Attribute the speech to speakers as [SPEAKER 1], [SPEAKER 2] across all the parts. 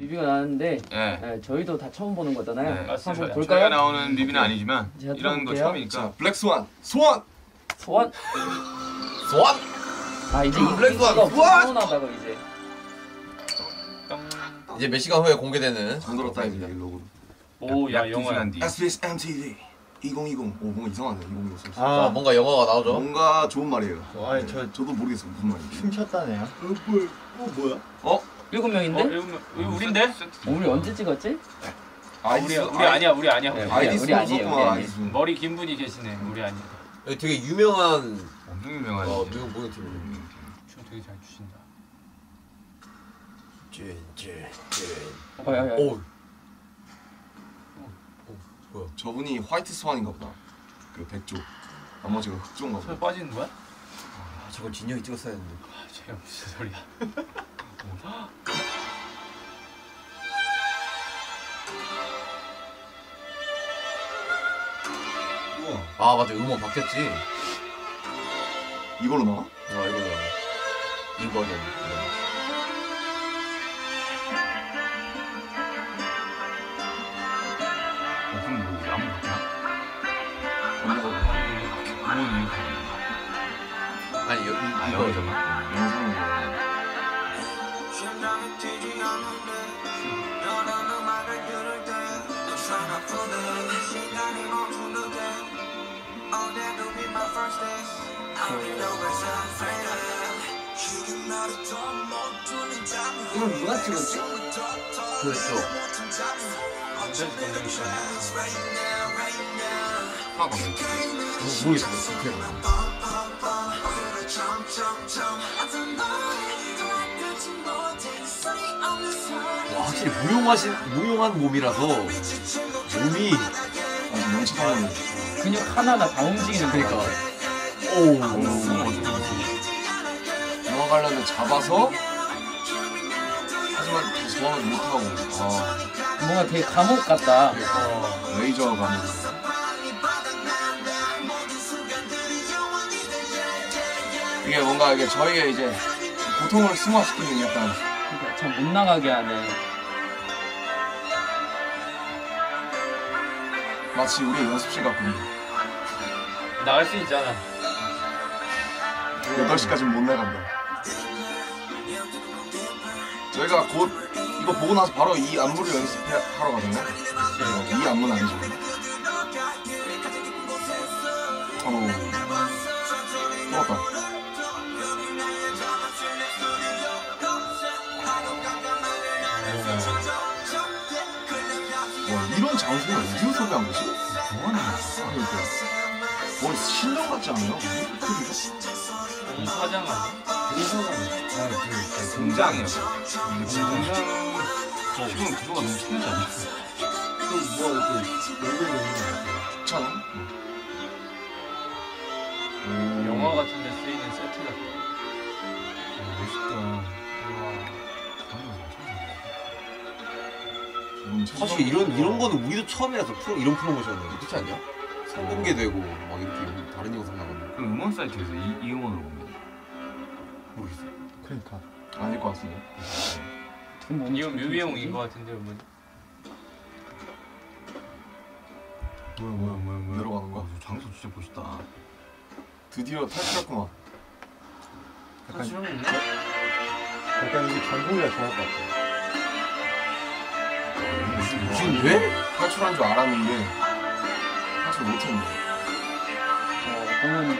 [SPEAKER 1] 뮤비가 나왔는데
[SPEAKER 2] 예.
[SPEAKER 1] 네, 저희도 다 처음 보는 거잖아요.
[SPEAKER 2] 네.
[SPEAKER 1] 한번
[SPEAKER 2] 저희가
[SPEAKER 1] 볼까요?
[SPEAKER 2] 나오는 뮤비는 아니지만
[SPEAKER 1] 제가
[SPEAKER 2] 이런 거
[SPEAKER 1] 들어볼게요.
[SPEAKER 2] 처음이니까
[SPEAKER 3] 자, 블랙 스완. 소환.
[SPEAKER 1] 소원?
[SPEAKER 4] 소환!
[SPEAKER 1] 아 이제
[SPEAKER 4] 블랙 소원, 소원!
[SPEAKER 1] 소원하다고 이제.
[SPEAKER 4] 이제 몇 시간 후에 공개되는
[SPEAKER 3] 잠들었다 이제 이 로고.
[SPEAKER 5] 오, 야,
[SPEAKER 2] 약
[SPEAKER 5] 영화.
[SPEAKER 2] 2시간 뒤.
[SPEAKER 3] SBS MTV 2020. 오 뭔가 이상하네 2020.
[SPEAKER 4] 자,
[SPEAKER 6] 아,
[SPEAKER 4] 뭔가 영화가 나오죠.
[SPEAKER 3] 뭔가 좋은 말이에요.
[SPEAKER 6] 아니 저
[SPEAKER 3] 저도 모르겠어요 무슨 말인지.
[SPEAKER 6] 춤췄다네요. 어, 뭐, 어 뭐야?
[SPEAKER 1] 일곱
[SPEAKER 5] 어,
[SPEAKER 1] 명인데?
[SPEAKER 5] 이거 이거 우린데?
[SPEAKER 1] 어, 우리 언제 찍었지?
[SPEAKER 5] 아, 우리 우리 아니야, 우리 아니야.
[SPEAKER 1] 네.
[SPEAKER 3] 아이디
[SPEAKER 1] 우리 아니에요, 우리 아니에요.
[SPEAKER 5] 머리 긴 분이 계시네. 우리 아니야.
[SPEAKER 4] 여기 되게 유명한
[SPEAKER 2] 엄청 유명한
[SPEAKER 4] 어,
[SPEAKER 2] 이제.
[SPEAKER 4] 미국 모형 팀이에요.
[SPEAKER 5] 춤 되게 잘 추신다.
[SPEAKER 1] 어, 야.
[SPEAKER 4] 오,
[SPEAKER 3] 저분이 화이트 스완인가 보다. 그 백조. 나머지가 흑조인가 보다.
[SPEAKER 5] 빠지는 거야?
[SPEAKER 4] 아, 저걸 진영이 찍었어야 했는데.
[SPEAKER 5] 아, 쟤 무슨 소리야?
[SPEAKER 4] 아, 맞아. 음원 바뀌었지.
[SPEAKER 3] 이걸로 나와?
[SPEAKER 4] 아, 이걸로. 이 버전.
[SPEAKER 2] 어, 그럼 뭐 바뀌나?
[SPEAKER 3] 언제가
[SPEAKER 2] 부모님
[SPEAKER 4] 아니, 여, 이, 아이
[SPEAKER 2] 여기서
[SPEAKER 4] 버전.
[SPEAKER 2] 막
[SPEAKER 3] 영상으로.
[SPEAKER 7] 심장이 뛰지 않는데 너란 음악을 들을 때 trying to put it 시간이 게 Oh that will be my first dance I don't know where's I'm faded 지금 나를 더못 두는 잠이
[SPEAKER 1] 이걸 누가 찍었지?
[SPEAKER 4] 그랬죠.
[SPEAKER 5] 시간이야?
[SPEAKER 2] 화가 없는
[SPEAKER 4] 모르겠어. 와, 확실히 무용하신, 무용한 몸이라서 몸이
[SPEAKER 3] 아주 명치하는.
[SPEAKER 1] 근육 하나하나 다 움직이는
[SPEAKER 4] 그러니까.
[SPEAKER 1] 거니까.
[SPEAKER 4] 오.
[SPEAKER 3] 영화 관련된 잡아서 하지만 다시 소환을 못하고 아
[SPEAKER 1] 뭔가 되게 감옥 같다.
[SPEAKER 3] 레이저 가는 이게 뭔가 이게 저희의 이제 고통을 승화시키는 약간
[SPEAKER 1] 참못 나가게 하는.
[SPEAKER 3] 마치 우리의 연습실 같군요.
[SPEAKER 5] 나갈 수 있잖아.
[SPEAKER 3] 8시까지는 못 나간다. 저희가 곧 이거 보고 나서 바로 이 안무를 연습하러 가잖아요 이 안무는 아니죠. 어우 먹었다 와 이런 장소를 어디서 섭외한 거지? 뭐하는 거야? 그러니까 뭐 신령 같지 않아요? 크기가?
[SPEAKER 5] 이 사장 아니야?
[SPEAKER 2] 공장이에요. 공장 지금 구조가 너무 심하지 않냐?
[SPEAKER 6] 뭐 이렇게 얼굴 보는 거
[SPEAKER 3] 괜찮아? 오.
[SPEAKER 5] 영화 같은 데 쓰이는 세트 같아.
[SPEAKER 2] 멋있다.
[SPEAKER 3] 음,
[SPEAKER 4] 사실 이런 이런 거는 우리도 처음이라서 프로 이런 프로모션은 그렇지 않냐? 선공개되고 막 이렇게 다른 영상 나가는
[SPEAKER 2] 그럼 음원 사이트에서 이, 이 음원으로 봅니다.
[SPEAKER 4] 모르겠어.
[SPEAKER 6] 그러니까.
[SPEAKER 3] 아닐 것 같습니다.
[SPEAKER 5] 이건 뮤비용인 것 같은데, 뭐.
[SPEAKER 2] 뭐야 뭐야 뭐야 뭐야.
[SPEAKER 3] 내려가는 거야?
[SPEAKER 2] 와, 저 장소 진짜 멋있다.
[SPEAKER 3] 드디어 탈출했구만.
[SPEAKER 5] 약간 실험 있네?
[SPEAKER 6] 약간 이게 전공이라 좋아할 것 같아.
[SPEAKER 4] 지금 돼?
[SPEAKER 3] 탈출한 줄 알았는데 탈출 못했네.
[SPEAKER 1] 어, 그러면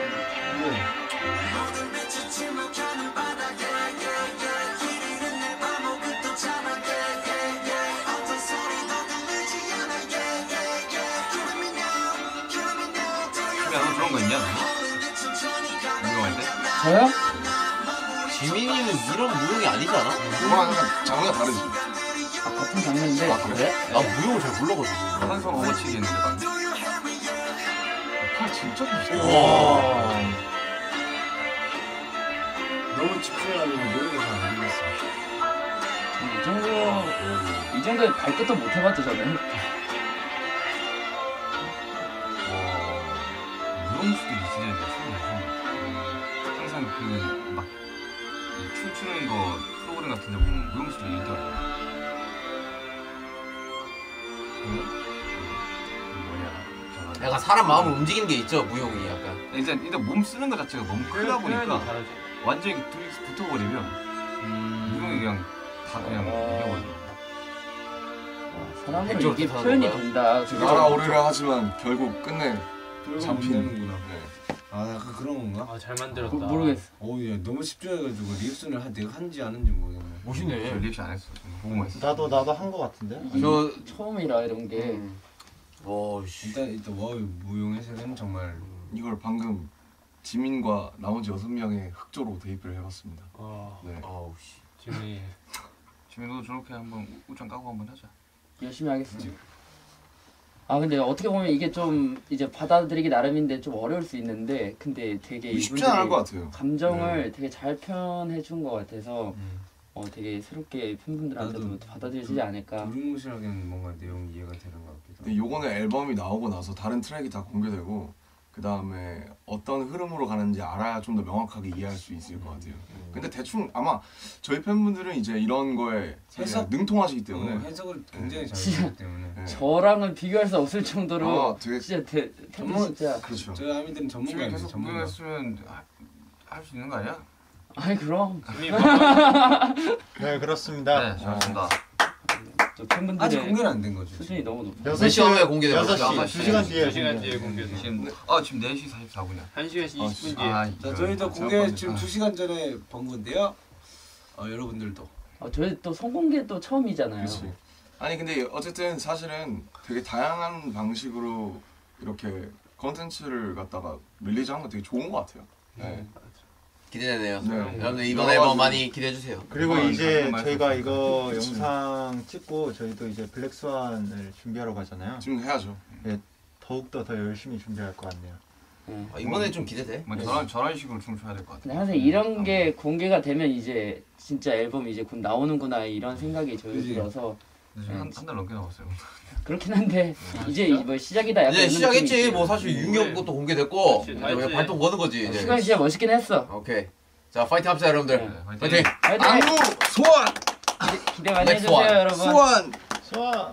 [SPEAKER 2] 그냥 너 그런 거 있냐? 때?
[SPEAKER 1] 저요?
[SPEAKER 4] 지민이는 이런 무용이 아니지 않아?
[SPEAKER 3] 그거랑 장르가 다르지.
[SPEAKER 1] 아, 같은 장르인데.
[SPEAKER 4] 아 그래? 난 무용을 잘 몰라가지고.
[SPEAKER 2] 한손 어머치기 했는데 방금.
[SPEAKER 3] 팔 진짜 비슷해.
[SPEAKER 4] 와.
[SPEAKER 6] 너무 집중해가지고 노래가 잘안 들렸어.
[SPEAKER 1] 이 정도 이 정도에 발끝도 못 해봤죠 저는.
[SPEAKER 2] 무용수들이 진짜 잘 항상 그 막 춤추는 거 프로그램 같은 데 보면 무용수들이 있더라고.
[SPEAKER 4] 뭐냐 약간 사람 마음을 움직이는 게 있죠 무용이 약간.
[SPEAKER 2] 일단 일단 몸 쓰는 거 자체가 너무 크다 보니까 완전히 그 둘이 붙어버리면 무용이 그냥 다 그냥 이겨버려
[SPEAKER 1] 사람은 이게 표현이 된다.
[SPEAKER 3] 날아오르려 하지만 결국 끝내
[SPEAKER 6] 잡히는구나.
[SPEAKER 3] 네.
[SPEAKER 6] 아, 약간 그런 건가?
[SPEAKER 5] 아 잘 만들었다.
[SPEAKER 1] 모- 모르겠어.
[SPEAKER 6] 어우, 야, 너무 집중해가지고 리액션을 한, 내가 한지 안 한지 모르겠네.
[SPEAKER 2] 저
[SPEAKER 4] 멋있네.
[SPEAKER 2] 리액션 안 했어. 보고만 했어.
[SPEAKER 8] 나도 나도 한 거 같은데.
[SPEAKER 4] 저
[SPEAKER 1] 처음이라 이런 게
[SPEAKER 4] 음. 와.
[SPEAKER 6] 일단 일단 와 무용해서는 정말
[SPEAKER 3] 이걸 방금 지민과 나머지 여섯 명의 흑조로 대입을 해봤습니다.
[SPEAKER 5] 아
[SPEAKER 3] 네.
[SPEAKER 4] 아우 씨.
[SPEAKER 5] 지민이
[SPEAKER 2] 지민도 저렇게 한번 우장 까고 한번 하자.
[SPEAKER 1] 열심히 하겠습니다. 아 근데 어떻게 보면 이게 좀 이제 받아들이기 나름인데 좀 어려울 수 있는데 근데 되게
[SPEAKER 3] 쉽지 않을 것 같아요.
[SPEAKER 1] 감정을 되게 잘 표현해 준 것 같아서
[SPEAKER 6] 음.
[SPEAKER 1] 어 되게 새롭게 팬분들한테도 받아들여지지 않을까.
[SPEAKER 6] 두루뭉실하게는 뭔가 내용이 이해가 되는 것 같기도
[SPEAKER 3] 근데 요거는 앨범이 나오고 나서 다른 트랙이 다 공개되고 그 다음에 어떤 흐름으로 가는지 알아야 좀 더 명확하게 이해할 수 있을 것 같아요. 근데 대충 아마 저희 팬분들은 이제 이런 거에
[SPEAKER 6] 해석?
[SPEAKER 3] 능통하시기 때문에
[SPEAKER 6] 해석을 굉장히 잘
[SPEAKER 1] 진짜.
[SPEAKER 6] 하기 때문에
[SPEAKER 3] 네.
[SPEAKER 1] 저랑은 비교할 수 없을 정도로
[SPEAKER 3] 아, 되게
[SPEAKER 1] 진짜 대,
[SPEAKER 6] 전문-
[SPEAKER 1] 진짜
[SPEAKER 3] 그렇죠.
[SPEAKER 6] 저희 아미들은 전문가인데
[SPEAKER 2] 계속
[SPEAKER 6] 전문가
[SPEAKER 2] 공연했으면 할 수 있는 거 아니야?
[SPEAKER 1] 아이 그럼
[SPEAKER 8] 네 그렇습니다.
[SPEAKER 2] 네, 잘했습니다.
[SPEAKER 1] 저 팬분들의
[SPEAKER 6] 아직 공개는 안 된 거죠
[SPEAKER 1] 수준이 너무 높아.
[SPEAKER 4] 몇 시간에 공개돼요?
[SPEAKER 8] 6시,
[SPEAKER 2] 여섯
[SPEAKER 8] 2시간
[SPEAKER 2] 시.
[SPEAKER 8] 뒤에.
[SPEAKER 5] 2시간
[SPEAKER 8] 공개.
[SPEAKER 5] 뒤에 공개돼.
[SPEAKER 2] 지금 아 지금 4시 44분이야.
[SPEAKER 5] 1시간
[SPEAKER 3] 아,
[SPEAKER 5] 20분 뒤에.
[SPEAKER 2] 아,
[SPEAKER 6] 자
[SPEAKER 2] 이거
[SPEAKER 6] 저희도 공개 지금
[SPEAKER 3] 때-
[SPEAKER 6] 2시간 전에 본 건데요 어, 여러분들도
[SPEAKER 1] 아, 저희 또 선공개 또 처음이잖아요.
[SPEAKER 3] 그렇지. 아니 근데 어쨌든 사실은 되게 다양한 방식으로 이렇게 컨텐츠를 갖다가 release한 거 되게 좋은 것 같아요. 네.
[SPEAKER 4] 기대되네요.
[SPEAKER 3] 네.
[SPEAKER 4] 여러분들 이번 앨범
[SPEAKER 3] 가지-
[SPEAKER 4] 많이 기대해 주세요.
[SPEAKER 8] 그리고
[SPEAKER 3] 아,
[SPEAKER 8] 이제 저희가 이거
[SPEAKER 3] 그치.
[SPEAKER 8] 영상 찍고 저희도 이제 Black Swan을 준비하러 가잖아요.
[SPEAKER 3] 지금 해야죠.
[SPEAKER 8] 더욱더 더 열심히 준비할 것 같네요.
[SPEAKER 1] 네.
[SPEAKER 4] 아, 이번에 좀 기대돼.
[SPEAKER 2] 뭐 저런 저런 식으로 춤춰야 될 것 같아.
[SPEAKER 1] 근데 항상 이런 게 공개가 되면 이제 진짜 앨범 이제 곧 나오는구나 이런 생각이 저희. 들어서
[SPEAKER 2] 한한달 넘게 남았어요.
[SPEAKER 1] 그렇긴 한데 이제 뭐 시작이다 약간
[SPEAKER 4] 이제
[SPEAKER 1] 이런
[SPEAKER 4] 시작했지.
[SPEAKER 1] 느낌이
[SPEAKER 4] 뭐 사실 윤경 것도 공개됐고
[SPEAKER 5] 그치, 다
[SPEAKER 4] 이제
[SPEAKER 5] 했지.
[SPEAKER 4] 발동 거는 거지. 이제.
[SPEAKER 1] 시간이 진짜 멋있긴 했어.
[SPEAKER 4] 오케이. 자 파이팅 합시다 여러분들.
[SPEAKER 1] 네.
[SPEAKER 4] 파이팅.
[SPEAKER 1] 화이팅!
[SPEAKER 3] 안무 소환
[SPEAKER 1] 기대 많이 해주세요
[SPEAKER 4] 원.
[SPEAKER 1] 여러분.
[SPEAKER 3] 소환
[SPEAKER 8] 수아